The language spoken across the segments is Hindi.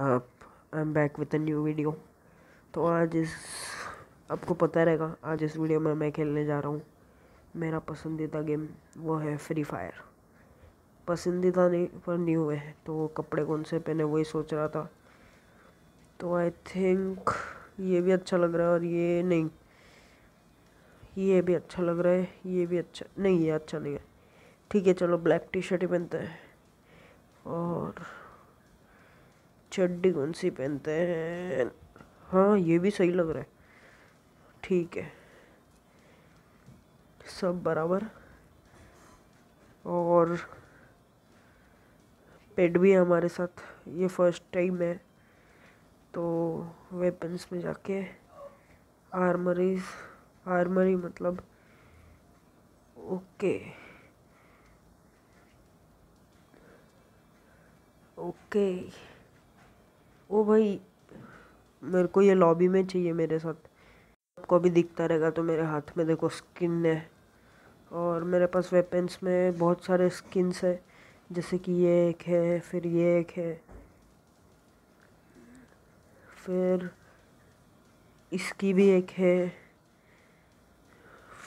आप I am back with a new video तो आज इस, आपको पता रहेगा, आज इस वीडियो में मैं खेलने जा रहा हूँ। मेरा पसंदीदा गेम वो है फ्री फायर पसंदीदा नहीं पर न्यू है तो कपड़े कौन से पहने वही सोच रहा था। तो आई थिंक ये भी अच्छा लग रहा है और ये नहीं। ये भी अच्छा लग रहा है, ये भी अच्छा नहीं, ये अच्छा नहीं है। ठीक है, चलो ब्लैक टी शर्ट ही पहनते हैं। और चड्डी कौन सी पहनते हैं? हाँ ये भी सही लग रहा है। ठीक है। सब बराबर। और पेड भी है हमारे साथ। ये फ़र्स्ट टाइम है। तो वेपन्स में जाके आर्मरीज आर्मरी मतलब ओके ओके ओ भाई, मेरे को ये लॉबी में चाहिए मेरे साथ। आपको भी दिखता रहेगा तो मेरे हाथ में देखो स्किन है। और मेरे पास वेपन्स में बहुत सारे स्किन्स है। जैसे कि ये एक है, फिर ये एक है। फिर इसकी भी एक है।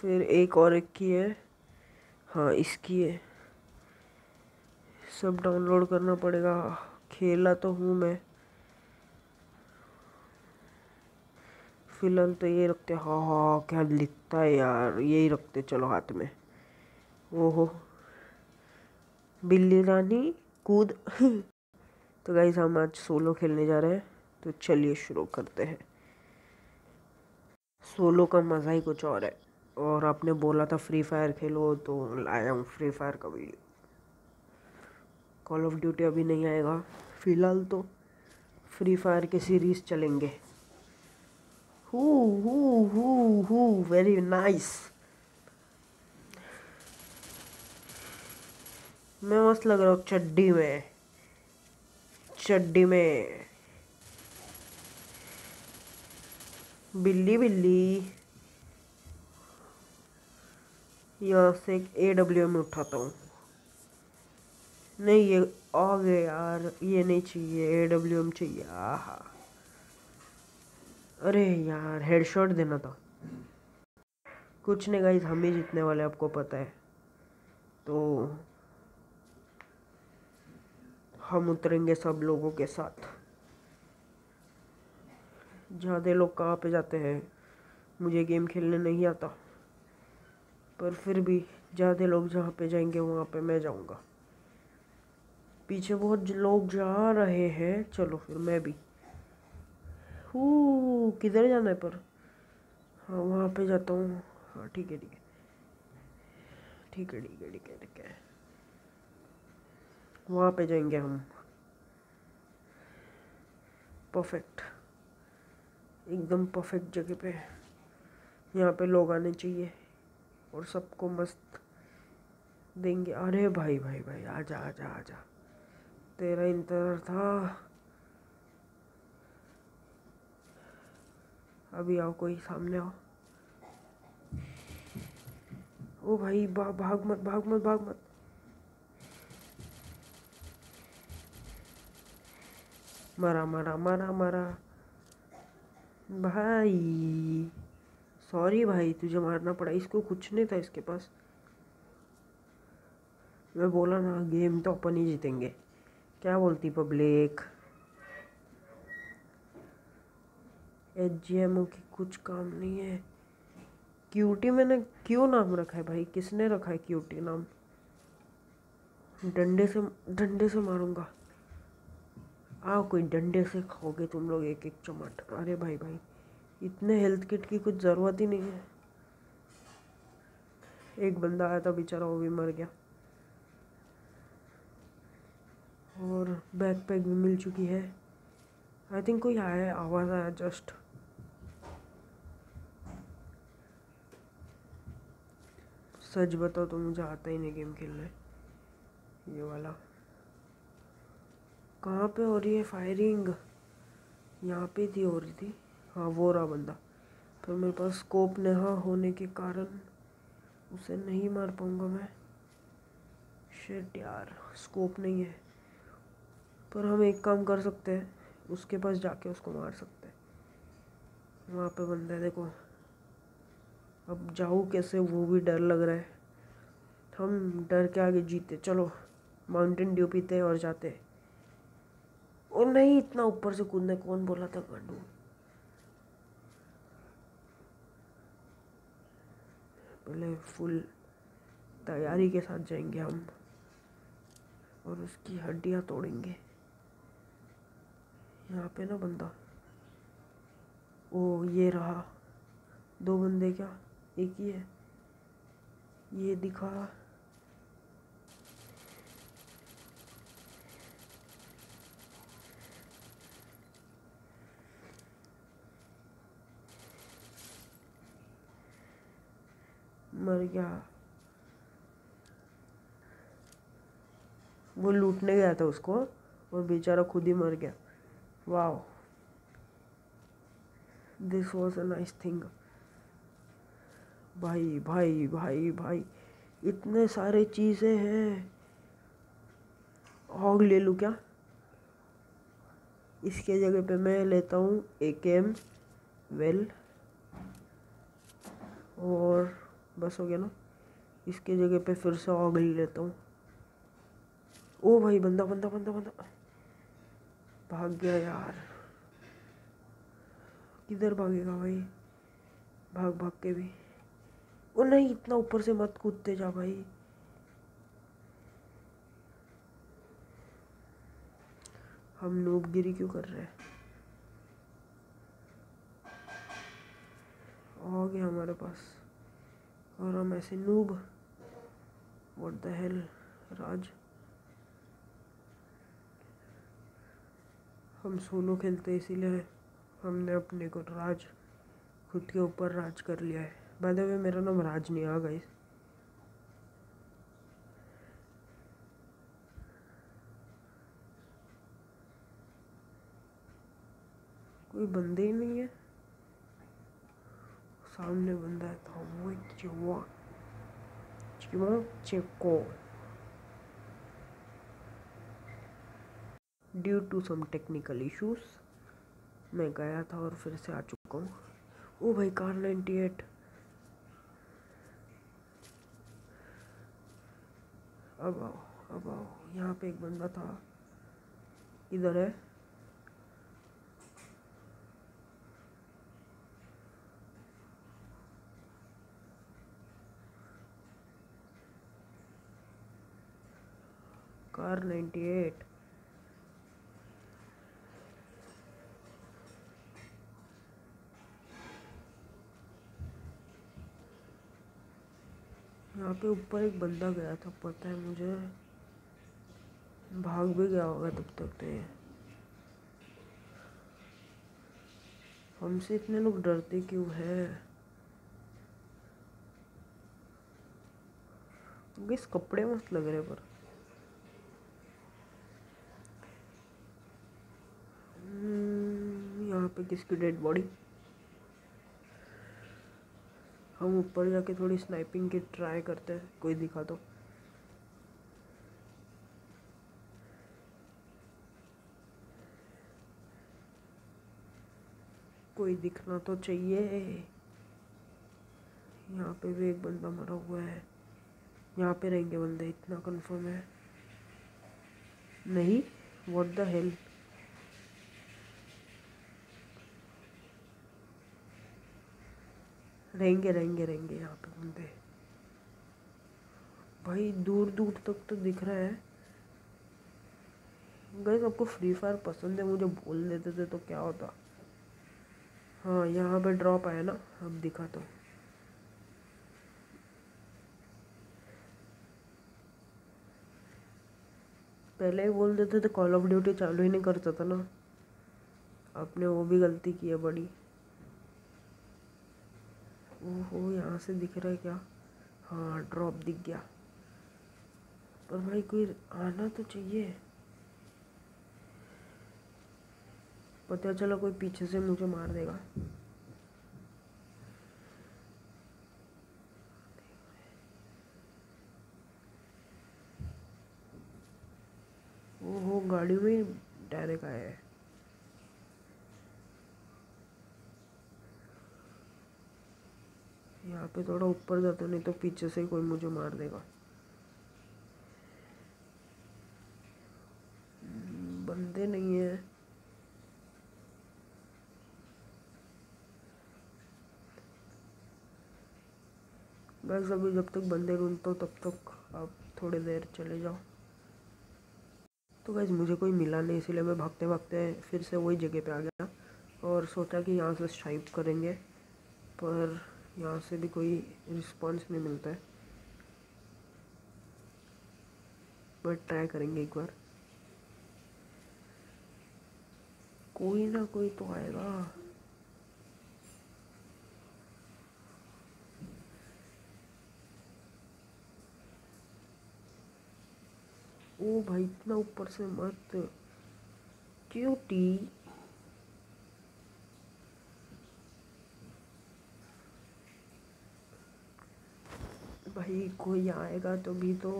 फिर एक और एक की है। हाँ इसकी है। सब डाउनलोड करना पड़ेगा। खेला तो हूँ मैं। फ़िलहाल तो ये रखते हाँ। हाँ क्या लिखता है यार? यही रखते चलो हाथ में। ओहो। बिल्ली रानी, कूद। तो गाइज़ हम आज सोलो खेलने जा रहे हैं। तो चलिए शुरू करते हैं। सोलो का मज़ा ही कुछ और है। और आपने बोला था फ्री फायर खेलो तो लाया हूँ फ्री फायर का वीडियो कॉल ऑफ़ ड्यूटी अभी नहीं आएगा। फ़िलहाल तो फ्री फायर के सीरीज़ चलेंगे। हु हु हु हु वेरी नाइस मैं मस्त लग रहा हूँ चड्डी में। चड्डी में। बिल्ली बिल्ली। यहाँ से ए डब्ल्यू एम उठाता हूँ। नहीं, ये आ गए यार। ये नहीं चाहिए ए डब्ल्यू एम चाहिए। आहा। अरे यार हेडशॉट देना था। कुछ नहीं गाइस हम ही जीतने वाले आपको पता है। तो हम उतरेंगे सब लोगों के साथ। ज़्यादा लोग कहाँ पे जाते हैं? मुझे गेम खेलने नहीं आता। पर फिर भी ज़्यादा लोग जहाँ पे जाएँगे, वहाँ पे मैं जाऊँगा। पीछे बहुत लोग जा रहे हैं। चलो फिर मैं भी। हू किधर जाना है पर? हाँ वहाँ पे जाता हूँ। हाँ ठीक है ठीक है। ठीक है ठीक है ठीक है ठीक है। वहाँ पे जाएँगे हम। परफेक्ट एकदम परफेक्ट जगह पे। यहाँ पे लोग आने चाहिए और सबको मस्त देंगे। अरे भाई भाई भाई, आजा आजा आजा। तेरा इंतज़ार था। अभी आओ कोई सामने आओ। ओ भाई बा, भाग मत भाग मत भाग मत। मरा मरा मरा मरा। भाई सॉरी भाई तुझे मारना पड़ा। इसको कुछ नहीं था इसके पास। मैं बोला ना गेम तो अपन ही जीतेंगे। क्या बोलती पब्लिक एच की कुछ काम नहीं है। क्यूटी मैंने क्यों नाम रखा है भाई? किसने रखा है क्यूटी नाम? डंडे से डंडे से मारूँगा। आओ कोई डंडे से खाओगे तुम लोग एक एक चमट। अरे भाई भाई, इतने हेल्थ किट की कुछ ज़रूरत ही नहीं है। एक बंदा आया था, बेचारा वो भी मर गया। और बैक पैक भी मिल चुकी है। आई थिंक कोई आया आवाज़ आया जस्ट सच बताओ तो मुझे आता ही नहीं गेम खेलने। ये वाला। कहाँ पे हो रही है फायरिंग? यहाँ पे थी, हो रही थी। हाँ वो रहा बंदा। पर मेरे पास स्कोप नहा होने के कारण उसे नहीं मार पाऊँगा मैं। शेट यार स्कोप नहीं है। पर हम एक काम कर सकते हैं। उसके पास जाके उसको मार सकते हैं। वहाँ पे बंदा है, देखो। अब जाऊँ कैसे, वो भी डर लग रहा है। हम डर के आगे जीते। चलो माउंटेन ड्यू पीते और जाते और नहीं, इतना ऊपर से कूदने, कौन बोला था गांडू पहले फुल तैयारी के साथ जाएँगे हम। और उसकी हड्डियाँ तोड़ेंगे। यहाँ पे ना बंदा। ओ, ये रहा। दो बंदे क्या? एक ही है। ये दिखा। मर गया। वो लूटने गया था उसको और बेचारा खुद ही मर गया। वाह this was a nice thing भाई भाई भाई भाई, इतने सारे चीज़ें हैं। हॉग ले लूँ क्या? इसके जगह पे मैं लेता हूँ ए के एम वेल और बस हो गया ना। इसके जगह पे फिर से ऑग ले लेता हूँ। ओ भाई, बंदा बंदा बंदा बंदा। भाग गया यार। किधर भागेगा भाई? भाग भाग के भी। नहीं, इतना ऊपर से मत कूदते जा भाई। हम नूबगिरी क्यों कर रहे हैं? आ गया हमारे पास। और हम ऐसे noob what the hell Raj? हम सोलो खेलते इसीलिए हमने अपने को राज, खुद के ऊपर राज कर लिया है। बाय द वे मेरा नाम राज नहीं आ गई कोई बंदे ही नहीं है. सामने बंदा था वो चिवा चिवा चेको. Due to some technical issues मैं गया था और फिर से आ चुका हूँ. ओ भाई कार नाइन्टी एट अब आओ अब आओ। यहाँ पे एक बंदा था। इधर है। Car ninety eight. यहाँ पे ऊपर एक बंदा गया था पता है मुझे। भाग भी गया होगा तब तक तो ये। हमसे इतने लोग डरते क्यों है? किस कपड़े मस्त लग रहे पर। हम्म, यहाँ पे किसकी डेड बॉडी हम ऊपर जाके थोड़ी स्नाइपिंग की ट्राई करते हैं। कोई दिखा तो। कोई दिखना तो चाहिए। यहाँ पे भी एक बंदा मरा हुआ है। यहाँ पे रहेंगे बंदे, इतना कंफर्म है। नहीं व्हाट द हेल रहेंगे रहेंगे रहेंगे यहाँ पे बंदे। भाई, दूर दूर तक तो दिख रहा है। गैस आपको फ्री फायर पसंद है, मुझे बोल देते थे तो क्या होता। हाँ यहाँ पे ड्रॉप आया ना, अब दिखा तो पहले ही बोल देते थे कॉल ऑफ़ ड्यूटी चालू ही नहीं करता था ना। आपने वो भी गलती की है, बड़ी। ओहो, यहाँ से दिख रहा है क्या? हाँ ड्रॉप दिख गया। पर भाई, कोई आना तो चाहिए। पता चला कोई पीछे से मुझे मार देगा। ओहो, गाड़ी में डायरेक्ट आया है। यहाँ पे थोड़ा ऊपर जाता नहीं तो पीछे से कोई मुझे मार देगा। बंदे नहीं है। बस अभी जब तक बंदे ढूंढता हूँ, तब तक आप थोड़ी देर चले जाओ। तो गैस मुझे कोई मिला नहीं, इसलिए मैं भागते भागते फिर से वही जगह पे आ गया और सोचा कि यहाँ से स्ट्राइप करेंगे, पर यहाँ से भी कोई रिस्पॉन्स नहीं मिलता है। बट ट्राई करेंगे एक बार। कोई ना कोई तो आएगा। ओ भाई, इतना ऊपर से मत। क्यूटी भाई कोई आएगा तो भी तो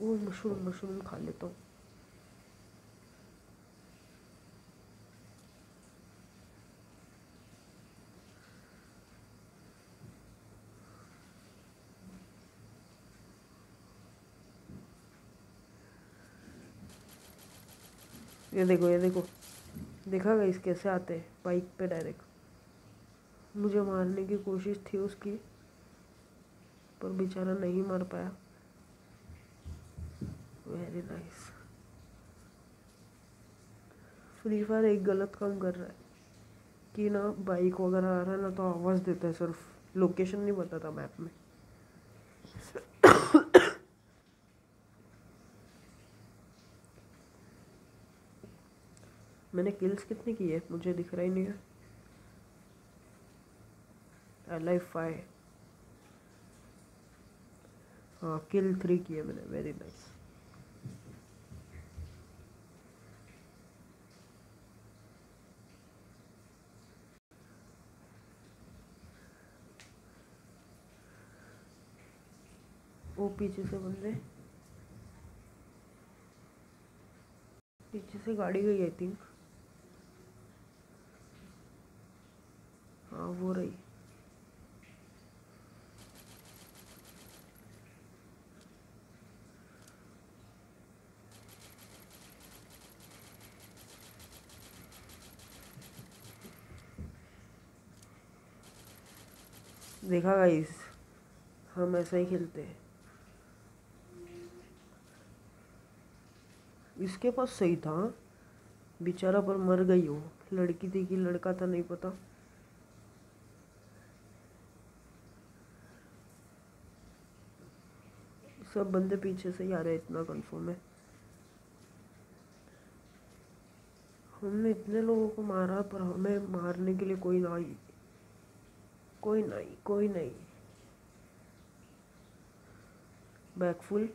वो मशरूम मशरूम खा लेता हूँ। ये देखो ये देखो। देखा गया इस कैसे आते हैं बाइक पे डायरेक्ट। मुझे मारने की कोशिश थी उसकी। पर बेचारा नहीं मर पाया। वेरी नाइस फ्री फायर एक गलत काम कर रहा है कि ना बाइक वगैरह आ रहा है, ना तो आवाज़ देता है सिर्फ़। लोकेशन नहीं बताता मैप में। मैंने किल्स कितनी की है मुझे दिख रहा ही नहीं है। लाइफ फाइव किल थ्री की है मैंने वेरी नाइस वो पीछे से बंदे पीछे से गाड़ी गई आई थिंक हाँ वो रही। देखा गाइस हम ऐसा ही खेलते हैं। इसके पास सही था। बेचारा पर मर गई हो लड़की थी कि लड़का था, नहीं पता। सब बंदे पीछे से ही आ रहे इतना कंफर्म है। हमने इतने लोगों को मारा, पर हमें मारने के लिए कोई ना कोई नहीं कोई नहीं। Back full.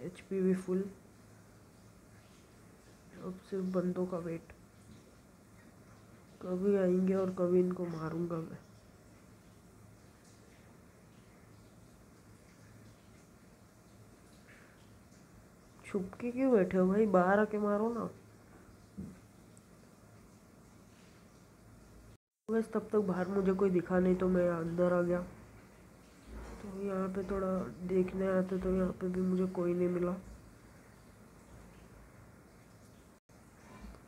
एच पी भी फुल। अब सिर्फ़ बंदों का वेट। कभी आएँगे और कभी इनको मारूँगा मैं। छुप के क्यों बैठे हो भाई? बाहर आके मारो ना। बस तब तक बाहर मुझे कोई दिखा नहीं तो मैं अंदर आ गया। तो यहाँ पे थोड़ा देखने आया था तो यहाँ पे भी मुझे कोई नहीं मिला।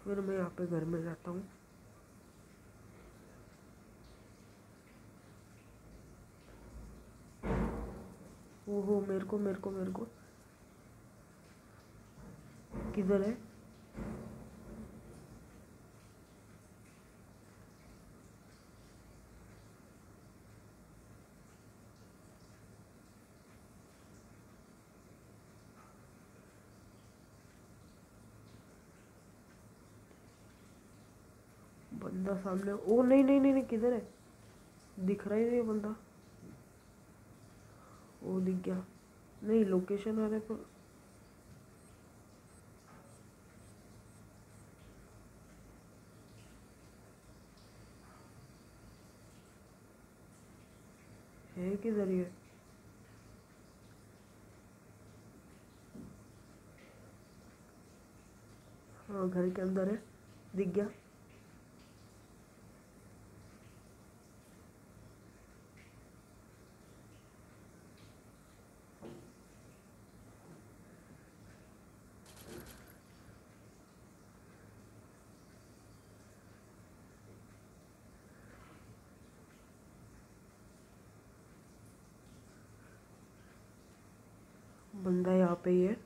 फिर मैं यहाँ पे घर में जाता हूँ। ओहो, मेरे को मेरे को मेरे को। किधर है? बंदा सामने ओ नहीं नहीं नहीं, नहीं किधर है? दिख रहा ही नहीं बंदा। ओ दिख गया। नहीं लोकेशन आ रहा है पर है किधर ये? हाँ घर के अंदर है। दिख गया। बंदा यहाँ पे ही है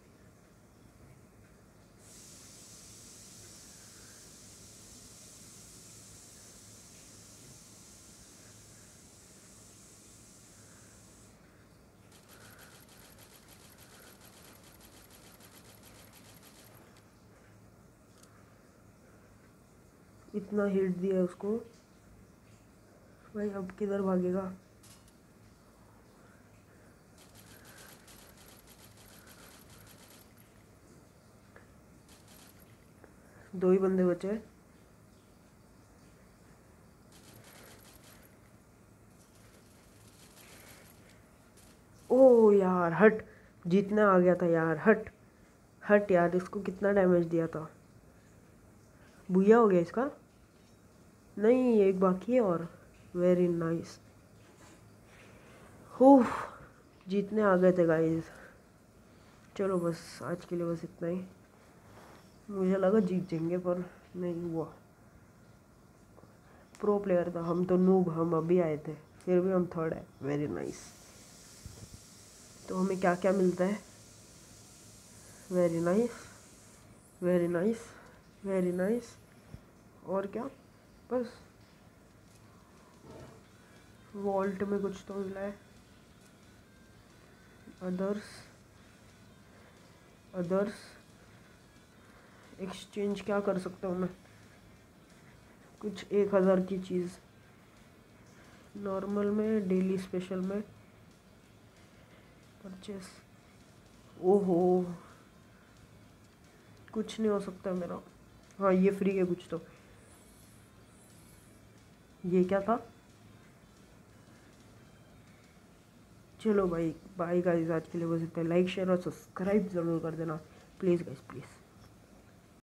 इतना हिट दिया उसको। भाई अब किधर भागेगा? दो ही बंदे बचे ओ यार, हट। जीतना आ गया था यार, हट। हट यार, इसको कितना डैमेज दिया था। भूया हो गया इसका? नहीं, एक बाकी है और। वेरी नाइस हो जीतने आ गए थे गाइस चलो बस, आज के लिए बस इतना ही। मुझे लगा जीत जाएँगे पर नहीं हुआ। प्रो प्लेयर था। हम तो नूब हम अभी आए थे। फिर भी हम थर्ड है। वेरी नाइस तो हमें क्या क्या मिलता है? Very nice very nice very nice और क्या? बस। वॉल्ट में कुछ तो मिला है। अदर्स अदर्स एक्सचेंज क्या कर सकता हूँ मैं? कुछ एक हज़ार की चीज़। नॉर्मल में डेली स्पेशल में। परचेस ओहो। कुछ नहीं हो सकता मेरा। हाँ ये फ्री है कुछ तो। ये क्या था? चलो भाई बाय गाइस आज के लिए बस इतना लाइक शेयर और सब्सक्राइब ज़रूर कर देना। Please guys please